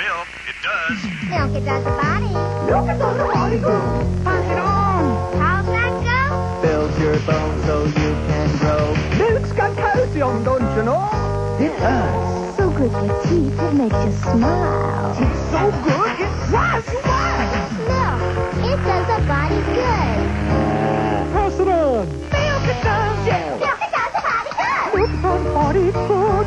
milk, it does. Milk it does the body. Milk it does the body good. Pass it on. How's that go? Build your bones so you can grow. Milk's got calcium, don't you know? It does. So good for teeth, it makes you smile. It's so good, it drives you wild. Milk. It does the body good. Pass it on. Milk it does, yeah. Milk it does the body good. Milk it does the body good.